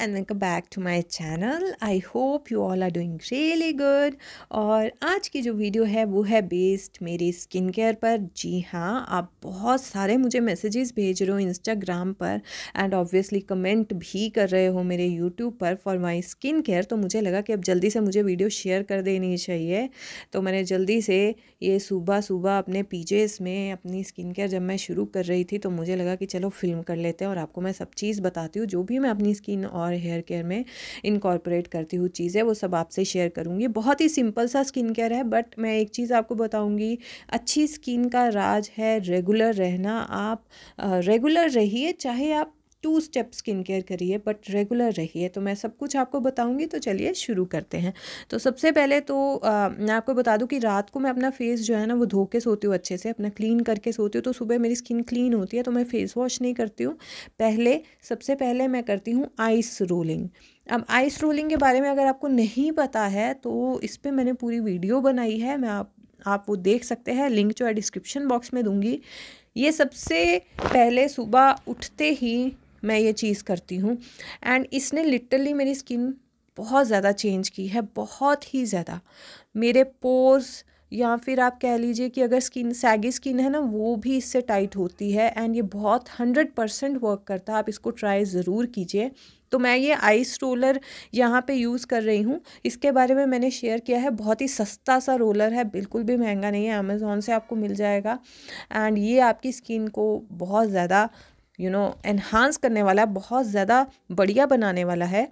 and welcome back to my channel. I hope you all are doing really good. और आज की जो video है, वो है बेस्ड मेरी स्किन केयर पर जी हाँ आप बहुत सारे मुझे मैसेजेस भेज रहे हो इंस्टाग्राम पर एंड ऑब्वियसली कमेंट भी कर रहे हो मेरे यूट्यूब पर फॉर माई स्किन केयर तो मुझे लगा कि अब जल्दी से मुझे वीडियो शेयर कर देनी चाहिए तो मैंने जल्दी से ये सुबह सुबह अपने पीजेस में अपनी स्किन केयर जब मैं शुरू कर रही थी तो मुझे लगा कि चलो फ़िल्म कर लेते हैं और आपको मैं सब चीज़ बताती हूँ जो भी मैं अपनी स्किन और हेयर केयर में इनकॉर्पोरेट करती हूँ चीज़ें, वो सब आपसे शेयर करूँगी। बहुत ही सिंपल सा स्किन केयर है बट मैं एक चीज़ आपको बताऊँगी, अच्छी स्किन का राज है रेगुलर रहना। आप रेगुलर रहिए, चाहे आप टू स्टेप स्किन केयर करिए बट रेगुलर रहिए। तो मैं सब कुछ आपको बताऊँगी तो चलिए शुरू करते हैं। तो सबसे पहले तो आ, मैं आपको बता दूँ कि रात को मैं अपना फेस जो है ना वो धो के सोती हूँ अच्छे से अपना क्लीन करके सोती हूँ। तो सुबह मेरी स्किन क्लीन होती है तो मैं फेस वॉश नहीं करती हूँ। पहले सबसे पहले मैं करती हूँ आइस रोलिंग अब आइस रोलिंग के बारे में अगर आपको नहीं पता है तो इस पर मैंने पूरी वीडियो बनाई है। मैं आप आप वो देख सकते हैं लिंक जो है डिस्क्रिप्शन बॉक्स में दूँगी। ये सबसे पहले सुबह उठते ही मैं ये चीज़ करती हूँ। एंड इसने लिटरली मेरी स्किन बहुत ज़्यादा चेंज की है, बहुत ही ज़्यादा। मेरे पोर्स या फिर आप कह लीजिए कि अगर स्किन सैगी स्किन है ना, वो भी इससे टाइट होती है एंड ये बहुत हंड्रेड परसेंट वर्क करता है। आप इसको ट्राई ज़रूर कीजिए। तो मैं ये आइस रोलर यहाँ पे यूज़ कर रही हूँ। इसके बारे में मैंने शेयर किया है। बहुत ही सस्ता सा रोलर है। बिल्कुल भी महँगा नहीं है। अमेज़ोन से आपको मिल जाएगा। एंड ये आपकी स्किन को बहुत ज़्यादा यू नो एनहांस करने वाला, बहुत ज़्यादा बढ़िया बनाने वाला है।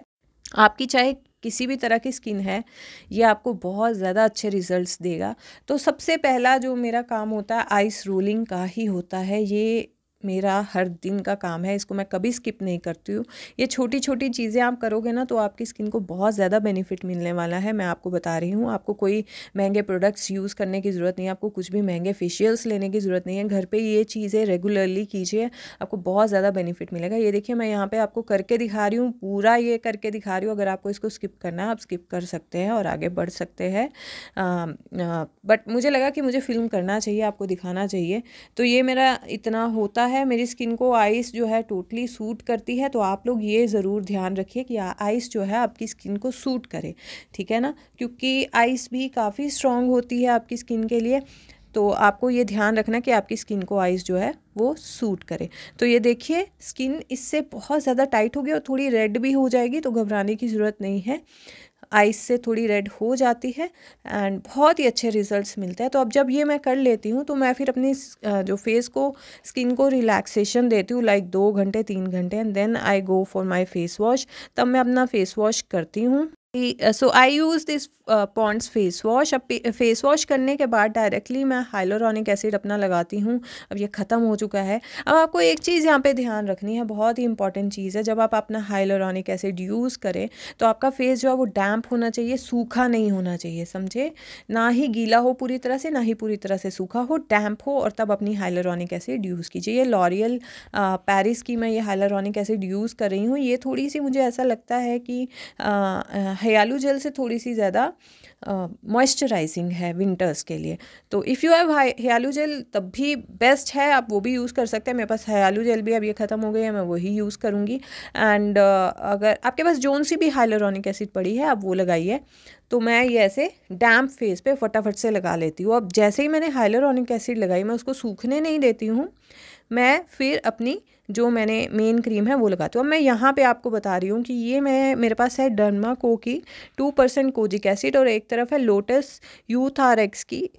आपकी चाहे किसी भी तरह की स्किन है, ये आपको बहुत ज़्यादा अच्छे रिजल्ट्स देगा। तो सबसे पहला जो मेरा काम होता है, आइस रोलिंग का ही होता है। ये मेरा हर दिन का काम है, इसको मैं कभी स्किप नहीं करती हूँ। ये छोटी छोटी चीज़ें आप करोगे ना तो आपकी स्किन को बहुत ज़्यादा बेनिफिट मिलने वाला है, मैं आपको बता रही हूँ। आपको कोई महँगे प्रोडक्ट्स यूज़ करने की ज़रूरत नहीं है, आपको कुछ भी महँगे फेशियल्स लेने की ज़रूरत नहीं है। घर पर ये चीज़ें रेगुलरली कीजिए, आपको बहुत ज़्यादा बेनिफिट मिलेगा। ये देखिए, मैं यहाँ पर आपको करके दिखा रही हूँ, पूरा ये करके दिखा रही हूँ। अगर आपको इसको स्किप करना है, आप स्किप कर सकते हैं और आगे बढ़ सकते हैं। बट मुझे लगा कि मुझे फ़िल्म करना चाहिए, आपको दिखाना चाहिए। तो ये मेरा इतना होता है, मेरी स्किन को आइस जो है टोटली सूट करती है तो आप लोग ये ज़रूर ध्यान रखिए कि आइस जो है आपकी स्किन को सूट करे, ठीक है ना? क्योंकि आइस भी काफ़ी स्ट्रॉन्ग होती है आपकी स्किन के लिए तो आपको ये ध्यान रखना कि आपकी स्किन को आइस जो है वो सूट करे। तो ये देखिए स्किन इससे बहुत ज़्यादा टाइट हो गई और थोड़ी रेड भी हो जाएगी तो घबराने की ज़रूरत नहीं है। आइस से थोड़ी रेड हो जाती है एंड बहुत ही अच्छे रिजल्ट्स मिलते हैं। तो अब जब ये मैं कर लेती हूँ तो मैं फिर अपनी जो फेस को, स्किन को रिलैक्सेशन देती हूँ लाइक दो घंटे, तीन घंटे and then I go for my face wash तब मैं अपना फेस वॉश करती हूँ। So I use this Pond's face wash अब फेस वॉश करने के बाद डायरेक्टली मैं हाइलोरॉनिक एसिड अपना लगाती हूँ। अब ये ख़त्म हो चुका है। अब आपको एक चीज़ यहाँ पे ध्यान रखनी है। बहुत ही इंपॉर्टेंट चीज़ है। जब आप अपना हाइलोरॉनिक एसिड यूज़ करें तो आपका फेस जो है वो डैम्प होना चाहिए, सूखा नहीं होना चाहिए, समझे? ना ही गीला हो पूरी तरह से, ना ही पूरी तरह से सूखा हो डैम्प हो और तब अपनी हाइलोरॉनिक एसिड यूज़ कीजिए। ये लॉरियल पेरिस की मैं ये हाइलोरॉनिक एसिड यूज़ कर रही हूँ। ये थोड़ी सी मुझे ऐसा लगता है कि हयालू जेल से थोड़ी सी ज़्यादा मॉइस्चराइजिंग है विंटर्स के लिए। तो if you have hyalu gel तब भी बेस्ट है आप वो भी यूज़ कर सकते हैं। मेरे पास हयालू जेल भी अब ये ख़त्म हो गई है मैं वही यूज़ करूँगी। एंड uh, अगर आपके पास जोन सी भी हाइलोरॉनिक एसिड पड़ी है आप वो लगाइए। तो मैं ये ऐसे डैम्प फेस पे फटाफट से लगा लेती हूँ। अब जैसे ही मैंने हाइलोरॉनिक एसिड लगाई मैं उसको सूखने नहीं देती हूँ। मैं फिर अपनी जो मैंने मेन क्रीम है वो लगाती हूँ। अब मैं यहाँ पे आपको बता रही हूँ कि ये मैं, मेरे पास है डर्मा को की टू परसेंट कोजिक एसिड और एक तरफ़ है लोटस यूथ आर एक्स की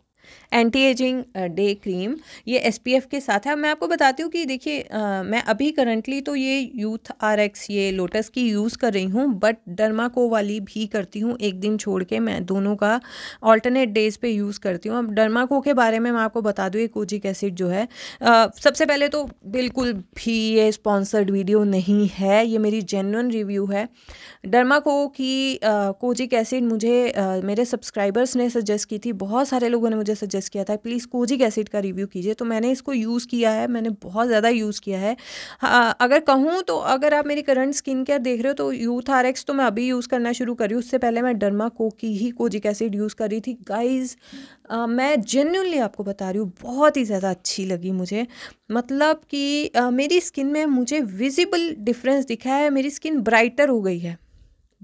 एंटी एजिंग डे क्रीम ये एसपीएफ के साथ है। मैं आपको बताती हूँ कि देखिए मैं अभी करंटली तो ये यूथ आर एक्स ये लोटस की यूज़ कर रही हूँ बट डर्माको वाली भी करती हूँ एक दिन छोड़ के। मैं दोनों का ऑल्टरनेट डेज़ पे यूज़ करती हूँ। अब डर्माको के बारे में मैं आपको बता दूँ ये कोजिक एसिड जो है। आ, सबसे पहले तो बिल्कुल भी ये स्पॉन्सर्ड वीडियो नहीं है। ये मेरी जेनुअन रिव्यू है। डर्माको की कोजिक एसिड मुझे आ, मेरे सब्सक्राइबर्स ने सजेस्ट की थी। बहुत सारे लोगों ने मुझे मुझे सजेस्ट किया था प्लीज़ कोजिक एसिड का रिव्यू कीजिए। तो मैंने इसको यूज़ किया है मैंने बहुत ज़्यादा यूज़ किया है। हाँ, अगर कहूँ तो अगर आप मेरी करंट स्किन केयर देख रहे हो तो यूथ आर एक्स तो मैं अभी यूज़ करना शुरू करी उससे पहले मैं डर्मा को की ही कोजिक एसिड यूज़ कर रही थी। गाइज़ मैं जेन्यूनली आपको बता रही हूँ बहुत ही ज़्यादा अच्छी लगी मुझे। मतलब कि मेरी स्किन में मुझे विजिबल डिफरेंस दिखा है मेरी स्किन ब्राइटर हो गई है।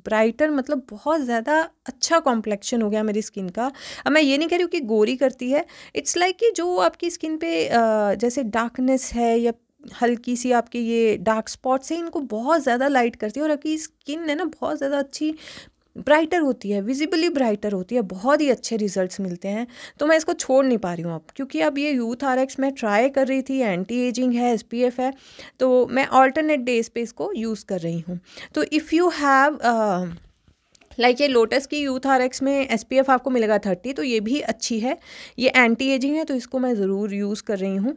ब्राइटर मतलब बहुत ज़्यादा अच्छा कॉम्प्लेक्शन हो गया मेरी स्किन का। अब मैं ये नहीं कह रही हूँ कि गोरी करती है इट्स लाइक like कि जो आपकी स्किन पे जैसे डार्कनेस है या हल्की सी आपके ये डार्क स्पॉट्स हैं, इनको बहुत ज़्यादा लाइट करती है और आपकी स्किन है ना, बहुत ज़्यादा अच्छी ब्राइटर होती है विजिबली ब्राइटर होती है, बहुत ही अच्छे रिजल्ट्स मिलते हैं। तो मैं इसको छोड़ नहीं पा रही हूँ अब, क्योंकि अब ये यूथ आर एक्स मैं ट्राई कर रही थी एंटी एजिंग है एस पी एफ़ है तो मैं ऑल्टरनेट डेज़ पे इसको यूज़ कर रही हूँ। तो इफ़ यू हैव लाइक ये लोटस की यूथ आर एक्स में एस पी एफ़ आपको मिलेगा थर्टी तो ये भी अच्छी है। ये एंटी एजिंग है तो इसको मैं ज़रूर यूज़ कर रही हूँ।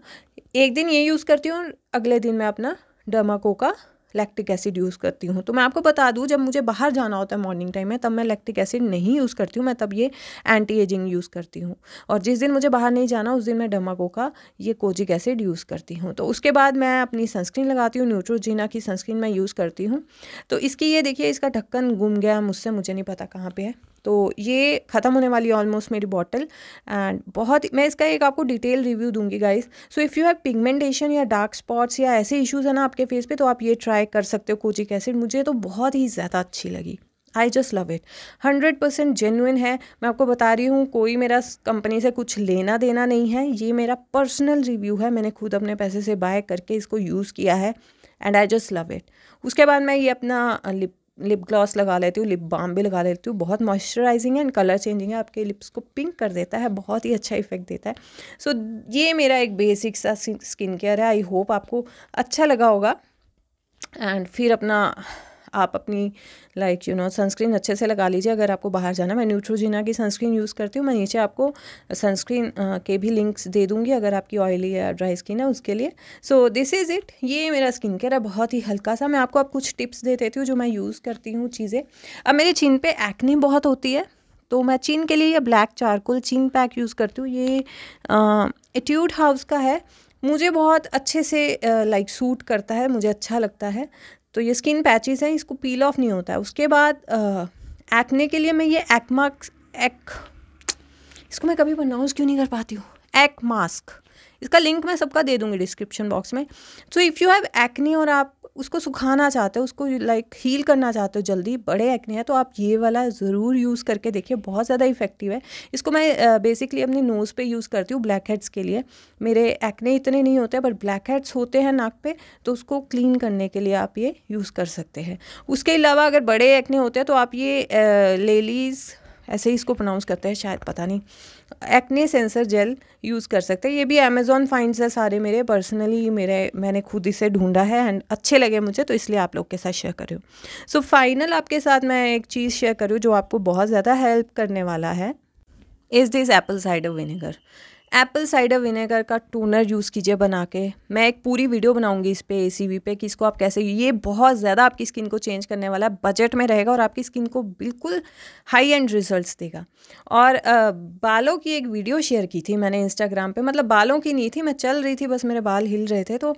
एक दिन ये यूज़ करती हूँ, अगले दिन मैं अपना डर्माको का लैक्टिक एसिड यूज़ करती हूँ। तो मैं आपको बता दूँ, जब मुझे बाहर जाना होता है मॉर्निंग टाइम में, तब मैं लैक्टिक एसिड नहीं यूज़ करती हूँ, मैं तब ये एंटी एजिंग यूज़ करती हूँ। और जिस दिन मुझे बाहर नहीं जाना, उस दिन मैं डमाको का ये कोजिक एसिड यूज़ करती हूँ। तो उसके बाद मैं अपनी सनस्क्रीन लगाती हूँ न्यूट्रोजीना की सनस्क्रीन मैं यूज़ करती हूँ। तो इसकी ये देखिए, इसका ढक्कन गुम गया, मुझसे मुझे नहीं पता कहाँ पर है। तो ये ख़त्म होने वाली ऑलमोस्ट मेरी बॉटल एंड बहुत मैं इसका एक आपको डिटेल रिव्यू दूँगी guys so if you have pigmentation या डार्क स्पॉट्स या ऐसे इश्यूज़ है ना आपके फेस पे तो आप ये ट्राई कर सकते हो कोचिक एसिड मुझे तो बहुत ही ज़्यादा अच्छी लगी. I just love it hundred percent genuine है. मैं आपको बता रही हूँ, कोई मेरा कंपनी से कुछ लेना देना नहीं है. ये मेरा पर्सनल रिव्यू है. मैंने खुद अपने पैसे से बाय करके इसको यूज़ किया है. And I just love it उसके बाद मैं ये अपना लिप लिप ग्लॉस लगा लेती हूँ लिप बाम भी लगा लेती हूँ। बहुत मॉइस्चराइजिंग है एंड कलर चेंजिंग है आपके लिप्स को पिंक कर देता है बहुत ही अच्छा इफ़ेक्ट देता है। सो so, ये मेरा एक बेसिक सा स्किन केयर है। आई होप आपको अच्छा लगा होगा। एंड फिर अपना आप अपनी लाइक यू नो सनस्क्रीन अच्छे से लगा लीजिए। अगर आपको बाहर जाना मैं न्यूट्रोजिना की सनस्क्रीन यूज़ करती हूँ। मैं नीचे आपको सनस्क्रीन के भी लिंक्स दे दूँगी, अगर आपकी ऑयली या ड्राई स्किन है, उसके लिए। सो दिस इज़ इट ये मेरा स्किन केयर है। बहुत ही हल्का सा। मैं आपको अब कुछ टिप्स दे देती हूँ, जो मैं यूज़ करती हूँ चीज़ें। अब मेरे चिन पे एक्ने बहुत होती है तो मैं चीन के लिए ये black charcoal chin pack use करती हूँ। ये एट्यूड हाउस का है। मुझे बहुत अच्छे से लाइक सूट करता है। मुझे अच्छा लगता है। तो ये स्किन पैचेस हैं, इसको पील ऑफ़ नहीं होता है। उसके बाद एक्ने के लिए मैं ये एक मास्क एक इसको मैं कभी प्रनाउंस क्यों नहीं कर पाती हूँ? एक मास्क इसका लिंक मैं सबका दे दूँगी डिस्क्रिप्शन बॉक्स में। So if you have acne और आप उसको सुखाना चाहते हो, उसको लाइक हील करना चाहते हो, जल्दी, बड़े एक्ने हैं तो आप ये वाला ज़रूर यूज़ करके देखिए, बहुत ज़्यादा इफ़ेक्टिव है। इसको मैं बेसिकली अपने नोज़ पे यूज़ करती हूँ ब्लैक हेड्स के लिए। मेरे एक्ने इतने नहीं होते बट ब्लैक हेड्स होते हैं नाक पे तो उसको क्लीन करने के लिए आप ये यूज़ कर सकते हैं। उसके अलावा अगर बड़े एक्ने होते हैं तो आप ये लेलीज़ ऐसे ही इसको प्रोनाउंस करते हैं, शायद पता नहीं। एक्ने सेंसर जेल यूज़ कर सकते हैं। ये भी अमेजोन फाइंड्स है सारे मेरे पर्सनली मेरे, मैंने खुद इसे ढूंढा है एंड अच्छे लगे मुझे तो इसलिए आप लोग के साथ शेयर कर रही हूँ। सो फाइनल आपके साथ मैं एक चीज़ शेयर करूँ जो आपको बहुत ज़्यादा हेल्प करने वाला है is this apple cider vinegar apple cider vinegar का टोनर यूज़ कीजिए बना के मैं एक पूरी वीडियो बनाऊँगी इस पे ए सी वी पे कि इसको आप कैसे, ये बहुत ज़्यादा आपकी स्किन को चेंज करने वाला है, बजट में रहेगा और आपकी स्किन को बिल्कुल हाई एंड रिजल्ट्स देगा। और बालों की एक वीडियो शेयर की थी मैंने इंस्टाग्राम पे मतलब बालों की नहीं थी, मैं चल रही थी, बस मेरे बाल हिल रहे थे तो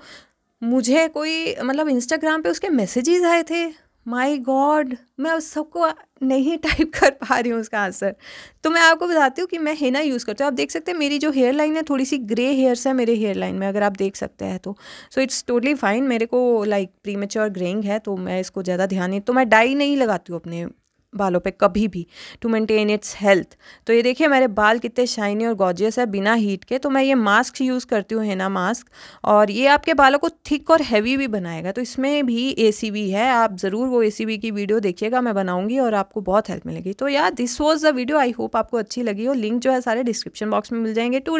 मुझे कोई मतलब इंस्टाग्राम पे उसके मैसेजेस आए थे? माई गॉड मैं उस सबको नहीं टाइप कर पा रही हूँ उसका आंसर तो मैं आपको बताती हूँ कि मैं हेना यूज़ करती हूँ. आप देख सकते हैं मेरी जो हेयर लाइन है, थोड़ी सी ग्रे हेयर्स है मेरे हेयर लाइन में, अगर आप देख सकते हैं तो. सो इट्स टोटली फाइन मेरे को लाइक प्रीमेच्योर ग्रेइंग है तो मैं इसको ज़्यादा ध्यान नहीं तो मैं डाई नहीं लगाती हूँ अपने बालों पे कभी भी टू मेंटेन इट्स हेल्थ तो ये देखिए, मेरे बाल कितने शाइनी और गॉर्जियस है बिना हीट के तो मैं ये मास्क यूज़ करती हूँ हेना मास्क और ये आपके बालों को थिक और हैवी भी बनाएगा तो इसमें भी ए है। आप ज़रूर वो ए की वीडियो देखिएगा, मैं बनाऊँगी और आपको बहुत हेल्प मिलेगी। तो यार this was the video I hope आपको अच्छी लगी हो। लिंक जो है सारे डिस्क्रिप्शन बॉक्स में मिल जाएँगे। टू